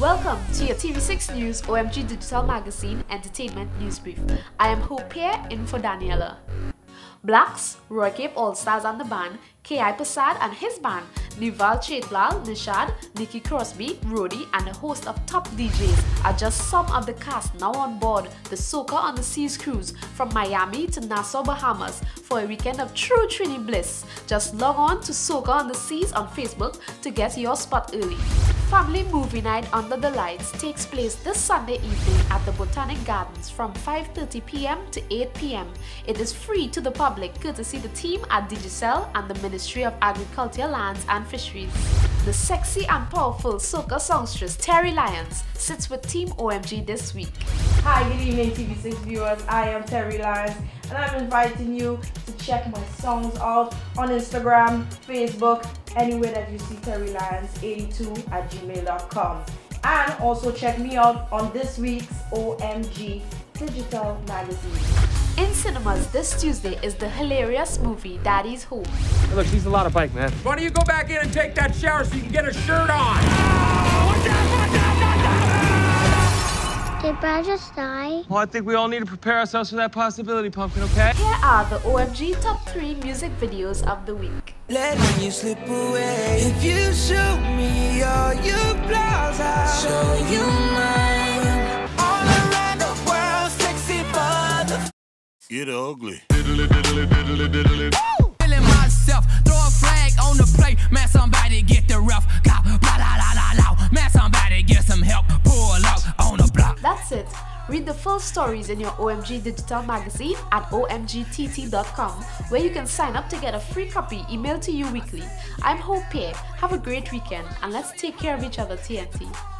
Welcome to your TV6 News OMG Digital Magazine Entertainment News Brief. I am Hope here in for Daniela. Blaxx, Roy Cape All Stars and the band, K.I. Persad and his band, Neval Chatelal, Nishad, Nikki Crosby, Rody, and a host of top DJs are just some of the cast now on board the Soca on the Seas cruise from Miami to Nassau, Bahamas for a weekend of true Trini bliss. Just log on to Soca on the Seas on Facebook to get your spot early. Family Movie Night Under the Lights takes place this Sunday evening at the Botanic Gardens from 5.30 pm to 8 pm. It is free to the public courtesy the team at Digicel and the Ministry of Agriculture, Lands and Fisheries. The sexy and powerful soca songstress Terry Lyons sits with Team OMG this week. Hi, good evening TV6 viewers. I am Terry Lyons and I'm inviting you to check my songs out on Instagram, Facebook, anywhere that you see Terry Lyons 82 at gmail.com. And also check me out on this week's OMG Digital Magazine. In cinemas this Tuesday is the hilarious movie Daddy's Home. Hey, look, she's a lot of bike, man. Why don't you go back in and take that shower so you can get a shirt on? Did Brad just die? Well, I think we all need to prepare ourselves for that possibility, Pumpkin, okay? Here are the OMG top 3 music videos of the week. Let me slip away. If you show me all your flaws, I'll show you mine. All around the world, sexy mother. Get ugly. Feeling myself, That's it. Read the full stories in your OMG digital magazine at omgtt.com, where you can sign up to get a free copy emailed to you weekly. I'm Hope Pierre. Have a great weekend and let's take care of each other, TNT.